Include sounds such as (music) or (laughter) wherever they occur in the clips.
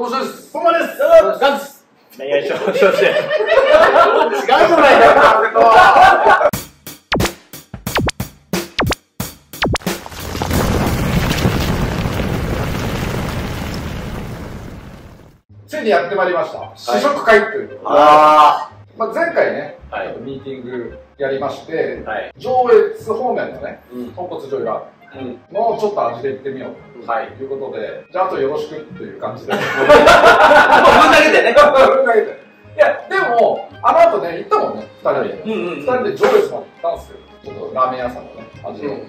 どうもです。こんばんです。ガンツ。恋愛症症して。違うじ違うじゃないか、ついにやってまいりました。試食会ということで、あまあ、前回ね、ミーティングやりまして、はい。上越方面のね、うん。豚骨醤油ラーメンうん。のちょっと味でいってみようと。はい。いうことで、じゃああとよろしくという感じで。ぶんだけてね。ぶん投げて (laughs) いや、でも、あの後ね、行ったもんね、二人で。うんうん二人で上越まで行ったんですよ。ちょっとラーメン屋さんのね、味をうん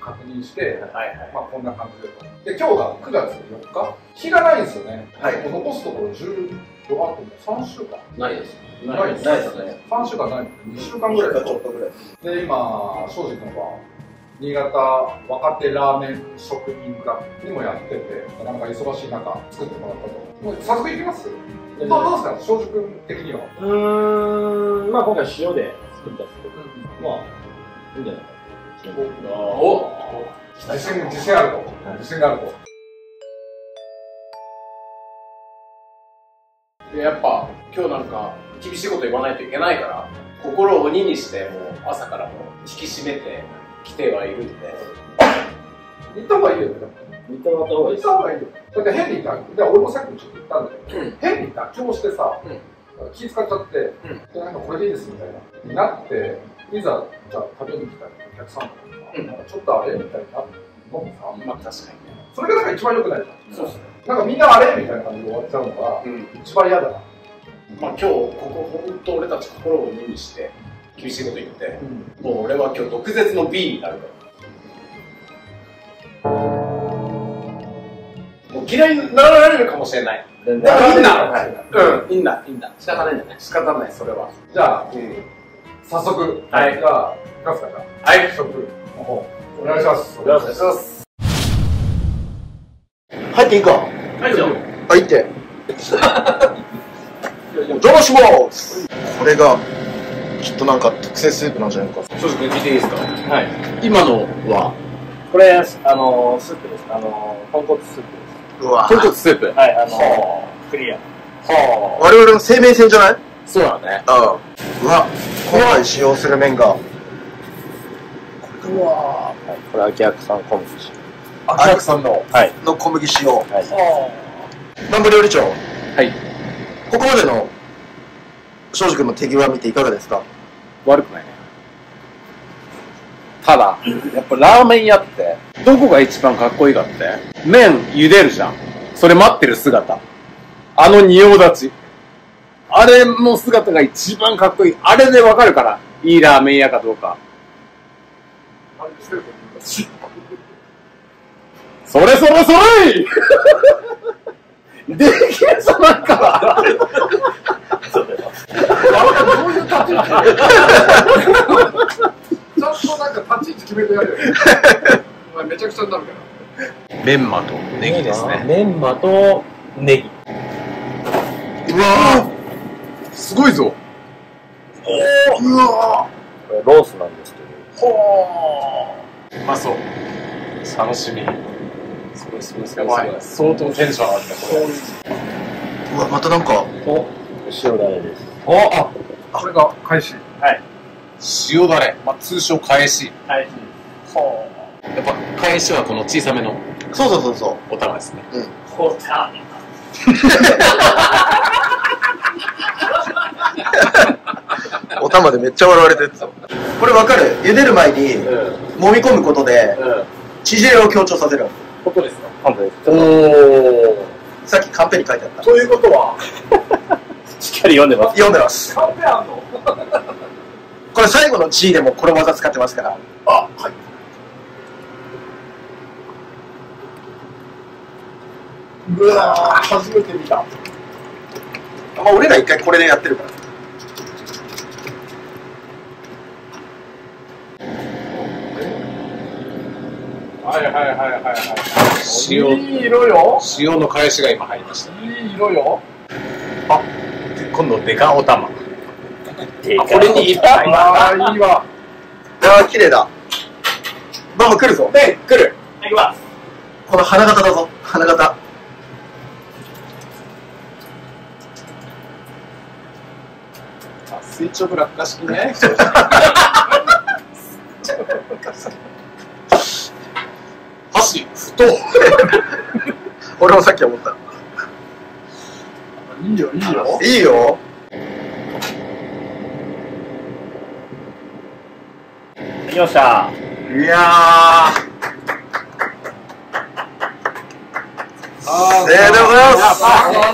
確認して、はいはい。まあこんな感じでと。で、今日が9月4日。日がないんですよね。はいもう残すところ10、あともう3週間。ないです。ないですないですね。3週間ないの2週間ぐらいちょっとぐらい。で、今、庄司君は、新潟若手ラーメン職人課にもやってて、なかなか忙しい中、作ってもらったと。もう早速いきます？どうどうですか、庄司君的には。うーん、まあ今回塩で作ったんですけど、まあ、いいんじゃないかな。お自信、自信あると。自信があると。で、やっぱ、今日なんか、厳しいこと言わないといけないから、心を鬼にして、もう朝からもう引き締めてきてはいるんで。行った方がいいよね。見てもらった方がいい行った。方がいいよ。だって変に妥協、で俺もさっきちょっと言ったんだけど、うん変に妥協してさ、気使っちゃって、でなんかこれでいいですみたいな、になって、いざ、じゃあ食べに来たお客さんとかさ、うんちょっとあれ？みたいなのもさ、まあ確かそれがなんか一番良くないじゃん。そうですね。なんかみんなあれみたいな感じで終わっちゃうのが、に。うん。一番嫌だな。まあ今日、ここ本当俺たち心を鬼にして、厳しいこと言って、もう俺は今日毒舌の B になるから。もう嫌いになられるかもしれない。全でもいいんだはいうん、いいんだ、いいんだ。仕方ないんだね。仕方ない、それは。じゃあ、うん。早速、はいじゃあ、いきますか、じゃはい食の方、お願いします。お願いしますます。入っていいか？はい、じゃあ。入って。お邪魔しますこれが、きっとなんか特製スープなんじゃないか。正直聞いていいですか？はい。今のは、これ、あの、スープです。あの、豚骨スープでうわ豚骨スープ？す。はい、あの、クリア。は我々の生命線じゃない？あ。そうだね。うん。うわ、今回使用する麺が、うわはい、これ、秋薬さん小麦し。秋薬さんの？はい。の小麦使用。はい。南部料理長、はい。ここまでの、庄司君の手際見ていかがですか？悪くないね。ただ、やっぱラーメン屋って、どこが一番かっこいいかって、麺茹でるじゃん。それ待ってる姿。あの仁王立ち。あれの姿が一番かっこいい。あれでわかるから、いいラーメン屋かどうか。それそれそれいできるじゃないかどういう立ち位置ちゃんとなんか立ち位置決めてやるよ。お前めちゃくちゃになるから。メンマとネギですね。メンマとネギ。うわすごいぞ。うわこれロースなんですけど。うまそう。楽しみ。すごいすごいすごい。やばい。相当テンション上がった、これ。うわ、またなんか、お、塩だれです？おあこれが開始。塩だれ。まあ、通称返し。はい。やっぱ、返しはこの小さめのそうそうそうそお玉ですね。ほた。う。(laughs) お玉でめっちゃ笑われてるぞ。これわかる？茹でる前に、うん。揉み込むことで、うん。縮れを強調させる。ここですか？本当です。おー。さっきカンペに書いてあった。ということは、しっかり読んでます。読んでます。これ最後の G でもこの技使ってますから。あ、はい。うわー、初めて見た。まあ俺ら一回これでやってるから。はいはいはいはいはい。塩いい色よ。塩の返しが今入りました。いい色よ。今度デカお玉でかこれにいっぱいああいいわ。あー綺麗だ。ママ来るぞ。え来る。いきます。この花形だぞ。花形。あ垂直落下式ね。(laughs) 箸太 (laughs) 俺もさっき思った。いいよ、いいよ。いいよ。できました。いやー。あえーでございま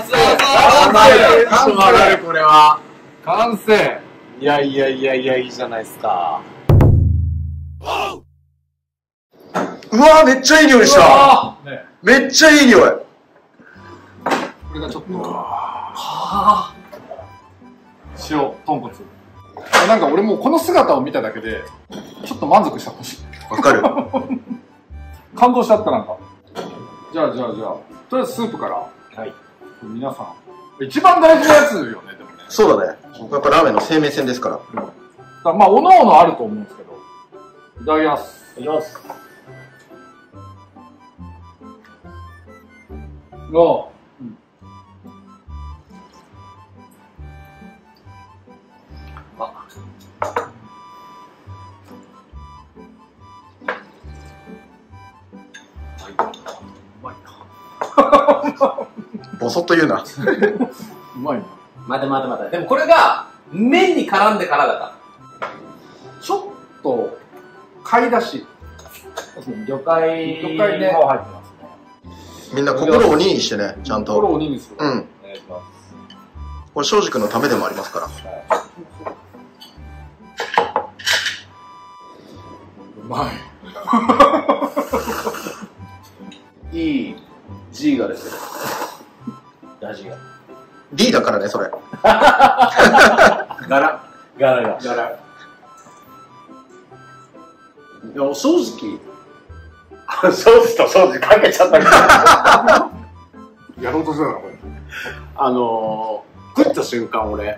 すテンション上がる、これは。完成。いやいやいやいや、いいじゃないですか。うわーめっちゃいい匂いした。ああねめっちゃいい匂い。これがちょっと、塩、豚骨。なんか俺もうこの姿を見ただけで、ちょっと満足したかもしい。わかる。(laughs) 感動しちゃったなんか。じゃあじゃあじゃあ、とりあえずスープから。はい。皆さん。一番大事なやつよね、でもね。そうだね。やっぱラーメンの生命線ですから。だからまあ、おのおのあると思うんですけど。いただきます。いきます。が、ボソッと言うな。うまいな。待て待て待て。でもこれが、麺に絡んでからだから。ちょっと、買い出し。魚介魚介ねも入ってますね。みんな心を2にしてね、ちゃん心と。を2にする。うん。お願いします。これ、庄司君のためでもありますから。うま (laughs) い。いい G がですね。ラジが。D だからね、それ。柄。ガラが。柄。いや、正直、正直と正直かけちゃったけど、やろうとしてたな、これ。あのー、食った瞬間俺、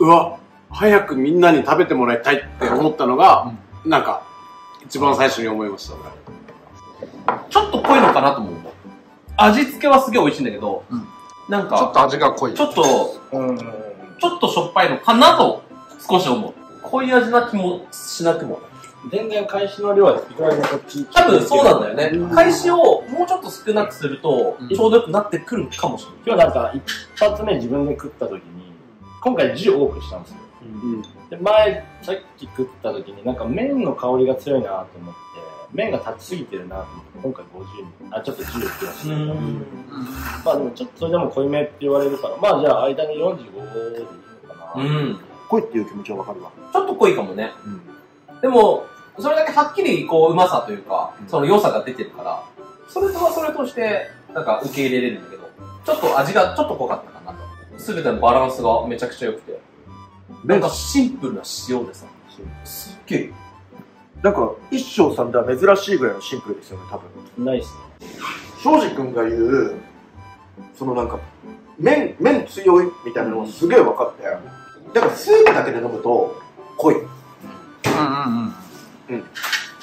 うわ、早くみんなに食べてもらいたいって思ったのが、なんか、一番最初に思いました、俺。ちょっと濃いのかなと思う。味付けはすげえ美味しいんだけど、うんなんか、ちょっと味が濃い。ちょっと、うん。ちょっとしょっぱいのかなと少し思う。濃い味な気もしなくも。全然開始の量はいくらでもこっち。多分そうなんだよね。開始をもうちょっと少なくすると、うんちょうどよくなってくるかもしれない。今日なんか一発目自分で食った時に、今回10多くしたんですよ。うん。で、前、さっき食った時になんか麺の香りが強いなと思って、麺が立ちすぎてるなと思って、今回50に、あ、ちょっと10ってました。まあでもちょっとそれでも濃いめって言われるから、まあじゃあ間に45でいいのかな。うん。濃いっていう気持ちはわかるわ。ちょっと濃いかもね。うん。でも、それだけはっきりこう、うまさというかうん、その良さが出てるから、それとはそれとして、なんか受け入れれるんだけど、ちょっと味がちょっと濃かったかなと。すべてのバランスがめちゃくちゃ良くて。なんかシンプルな塩でさ、すっげえ。なんか、一生さんでは珍しいぐらいのシンプルですよね、多分。ないっすね。庄司君が言う、そのなんか、麺、麺強いみたいなのがすげえ分かって、だからスープだけで飲むと濃い。うんうんうん。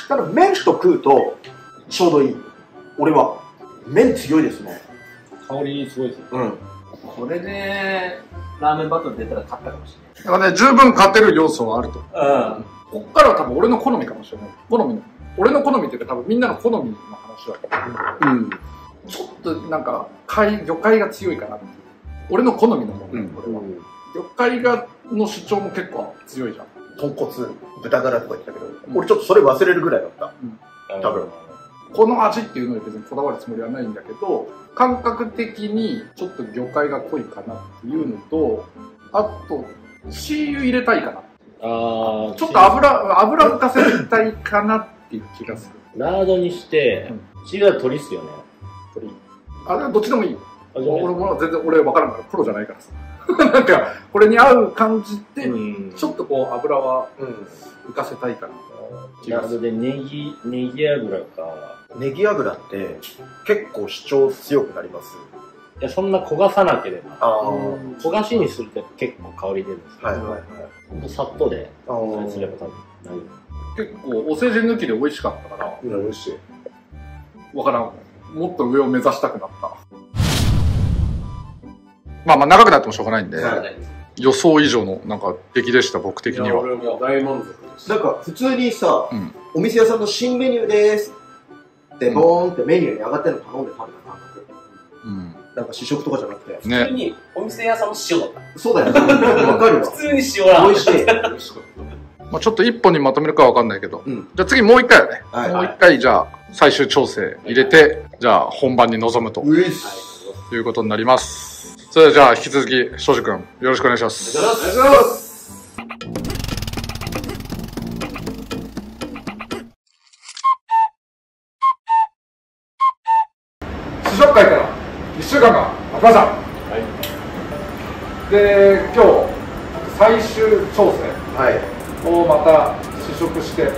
ただ麺と食うとちょうどいい。俺は。麺強いですね。香りすごいですよ。うん。これで、ラーメンバトル出たら勝ったかもしだからね、十分勝てる要素はあると。うん。こっからは多分俺の好みかもしれない。好みの。俺の好みっていうか多分みんなの好みの話だけど、うん。ちょっとなんか、貝、魚介が強いかなっていう。俺の好みのもの、うんこれは。魚介が、の主張も結構強いじゃん。豚骨、豚ガラとか言ってたけど、俺ちょっとそれ忘れるぐらいだった。多分。この味っていうのに別にこだわるつもりはないんだけど、感覚的にちょっと魚介が濃いかなっていうのと、あと、シー油入れたいかな。あーちょっと油、油浮かせたいかなっていう気がする。ラードにして、チーズは鶏っすよね。鶏。あれはどっちでもいい。俺も全然俺分からんから、プロじゃないからさ。(laughs) なんか、これに合う感じで、うんちょっとこう油はうん。浮かせたいかな。ラードでネギ、ネギ油か。ネギ油って結構主張強くなります。いや、そんな焦がさなければ。焦がしにすると結構香り出るんですけど、はいはいはい。ほんとさっとで、あそれすれば多分大丈結構、お世辞抜きで美味しかったから、うん、美味しい。わからん。もっと上を目指したくなった。まあまあ長くなってもしょうがないんで、そうだね予想以上のなんか出来でした、僕的には。俺も大満足です。なんか普通にさ、うんお店屋さんの新メニューですってボーンってメニューに上がってるの頼んで食べた感覚。うん。なんか試食とかじゃなくて。普通ね。にお店屋さんの塩だった。そうだよね。わかるよ。普通に塩ラーメン。美味しい。(laughs) まあちょっと一本にまとめるかわかんないけど。うんじゃあ次もう一回だね。はいもう一回じゃあ最終調整入れて、じゃあ本番に臨むとうい。いうことになります。それではじゃあ引き続き、庄司君よろしくお願いします。お願いします。試食会から1週間が空きました。で、今日最終調整。はい。をまた試食してで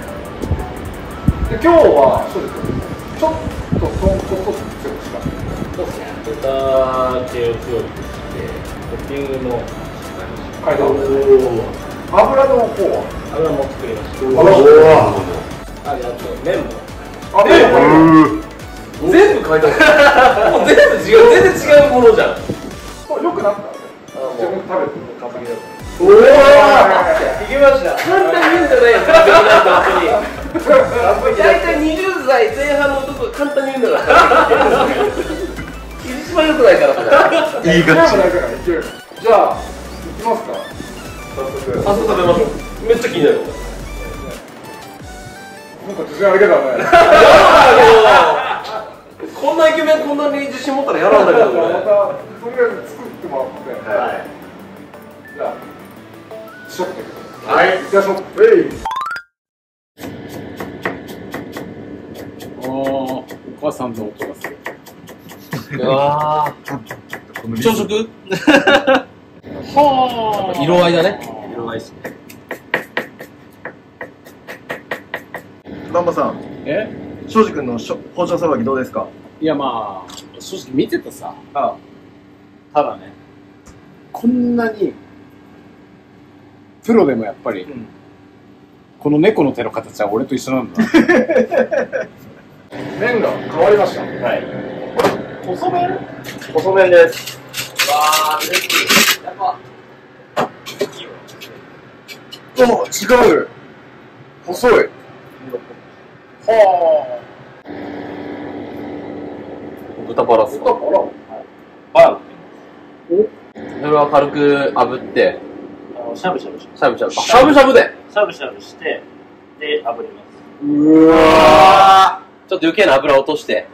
今日は正直ちょっと豚骨を強くしたそうですね。豚系を強くして、トッピングも変えた油の方は？油も作りました。あと麺も。あ麺も全部変えたもう全部違う、全然違うものじゃん。よくなった自分食べて完璧だとおおいけました。簡単に言うんじゃないよ、完璧なんて本当に。大体20代前半の男が簡単に言うんだから。一番良くないから、それ。言いがちじゃあ行きますか早速食べましょう。めっちゃ気になる。なんか自信あるけどねこんなイケメンこんなに自信持ったらやらんだけど、また俺。とりあえず作ってもらってはい。じゃあ試食ってはい。行きましょうおーお母さんの音がする。うわ朝食は色合い。だね。色合い。ですね。バンバさん、え庄司君のしょ包丁さばきどうですかいやまあ、正直見てたさ。あただね、こんなに、プロでもやっぱり、んこの猫の手の形は俺と一緒なんだ。(laughs) 麺が変わりましたはい。細麺？細麺です。わー、嬉しい。やっぱ、お違う細いは豚バラス。あらバーそれは軽く炙って、あのしゃぶしゃぶししゃぶしゃぶ。あしゃぶしゃぶで。しゃぶしゃぶして、で、炙ります。うわちょっと余計な油を落として、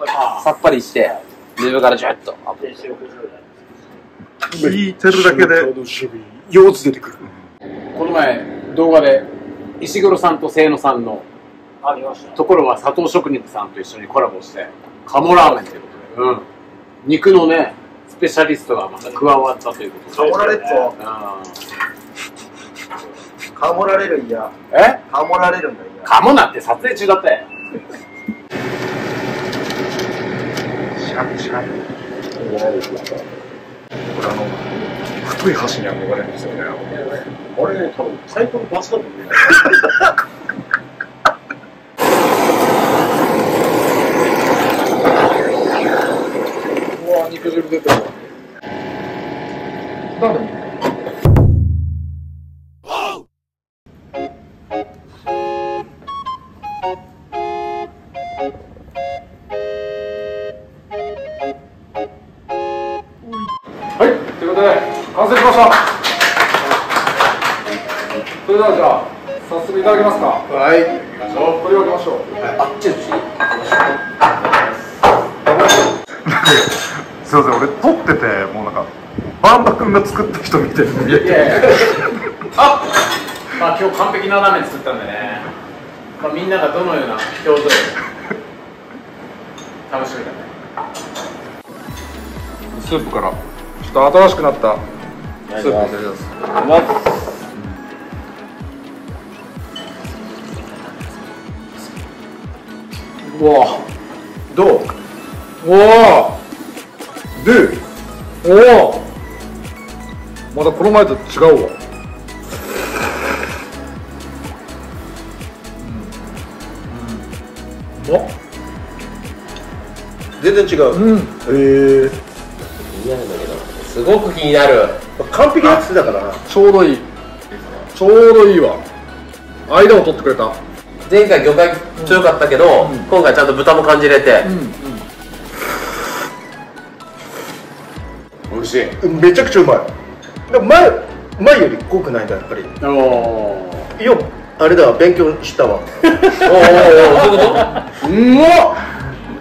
さっぱりして、で上からジュッと炙で、る。塩コショウで聞いてるだけで腰痛出てくるこの前、動画で、石黒さんと清野さんの、あ、見ました。ところは佐藤職人さんと一緒にコラボして、鴨ラーメンといううん。肉のね、スペシャリストがまた加わったということで。鴨られっぞうんかもられるんやえ？かもられるんだいや鴨なんて撮影中だったよ。シャブシャブこれあの太い箸に憧れるんですよねあれね、多分、最高のバスだと思う。う (laughs) すいません俺撮っててもうなんかバンバ君が作った人みたいに見えて。いやいやあまあ今日完璧なラーメン作ったんでね、まあ、みんながどのような表情で楽しみだね。スープからちょっと新しくなったスープ。いただきます。うわ。どう？おおでおおまたこの前と違うわうん全然違ううんへえ嫌なんだけど、スすごく気になる。完璧なやつだからな。ちょうどいい。ちょうどいいわ。間を取ってくれた。前回魚介強かったけど、今回ちゃんと豚も感じれて。しい。めちゃくちゃうまい。でも前、前より濃くないんだ、やっぱり。おー。よ、あれだ、勉強したわ。おーおーそういうこと？うんまっ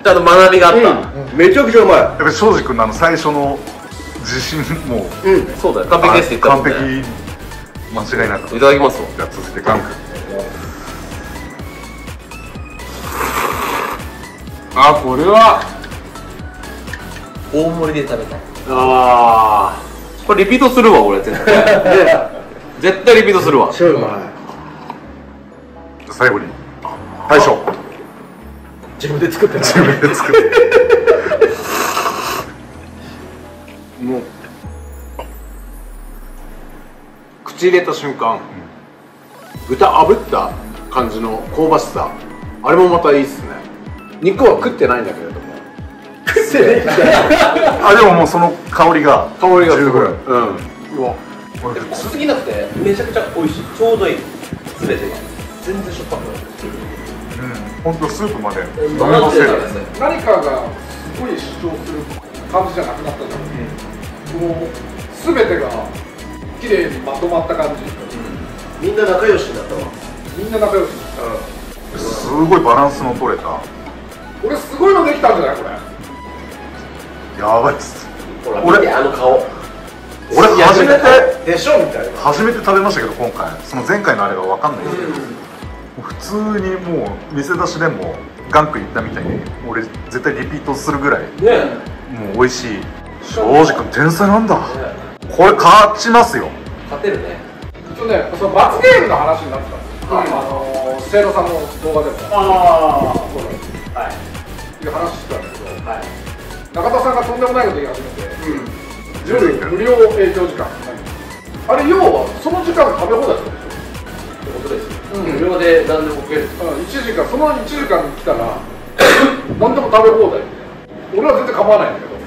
ちゃんと学びがあった。めちゃくちゃうまやっぱり庄司君のあの最初の自信もい。うん。そうだよ。完璧ですって言ったも完んね。璧間違いなくいただきますわ。じゃあ続いてガンクあ、これは、大盛りで食べたい。あこれリピートするわ、俺絶対。(laughs) 絶対リピートするわ。超うまい。最後に大将自分で作ってない。自分で作ってー。もう、口入れた瞬間、豚炙った感じの香ばしさ。あれもまたいいっすね。肉は食ってないんだけれども。あでももうその香りが香りがすごい。十分うん。うわこれ濃すぎなくて、めちゃくちゃ美味しい。ちょうどいい。すべてが。全然しょっぱくない。うん本当スープまで飲み飲干せる何かがすごい主張する感じじゃなくなったじゃん、もう全てが綺麗にまとまった感じ、みんな仲良しになったわ。みんな仲良しすごいバランスの取れた俺すごいのできたんじゃないこれやばいっす。ほら、俺見て、あの顔。俺初めてでしょみたいな。初めて食べましたけど今回。その前回のあれが分かんない。ですけど、もう普通にもう店出しでもガンク言ったみたいに俺絶対リピートするぐらいね。もう美味しい。庄司君天才なんだ。これ勝ちますよ。勝てるね。一応ねその罰ゲームの話になってたんですよ、あの清野さんの動画でも。あそうあはい。いう話してたんですけど。はい中田さんがとんでもないこと言い始めて、夜無料営業時間あれ要はその時間食べ放題ってことでしょってことですよ。無料で何でも食える。うん1時間その1時間に来たら何でも食べ放題みたいな俺は全然構わないんだけど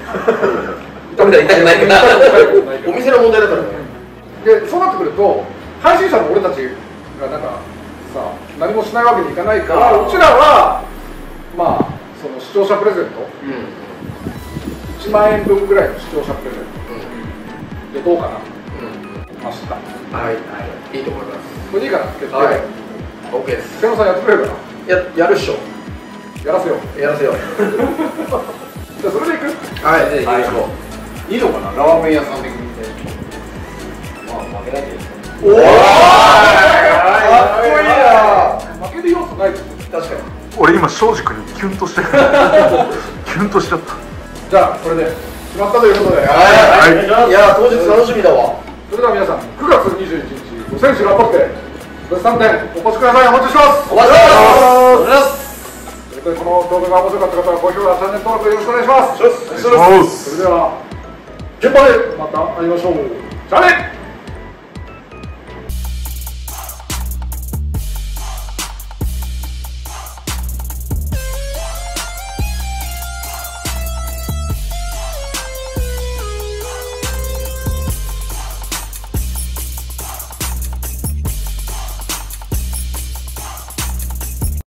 食べたら痛くないから。お店の問題だからね。でそうなってくると配信者の俺たちがなんかさ何もしないわけにいかないからうちらはまあその視聴者プレゼント、1万円分ぐらいの視聴者プレゼント、でどうかな、明日。はい、はい。いいと思います。これでいいかな決定、はい。OK です。瀬野さんやってくれるかや、やるっしょ。なやらせよう。やらせよう。(laughs) じゃあそれでいく？はい。い。いのかな？ラーメン屋さんでまあ、負けないけど。おおかっこいいな。負ける要素ないです確かに。俺今庄司君にキュンとしてる。(laughs) キュンとしちゃったじゃあこれで決まったということで、はい。い。や、当日楽しみだわ。それでは皆さん9月21日ご選手頑張って物産展お越しください。お待ちしてます。お待ちしてます。ということでこの動画が面白かった方は高評価チャンネル登録よろしくお願いします。お願いします。それでは現場でまた会いましょう。じゃあね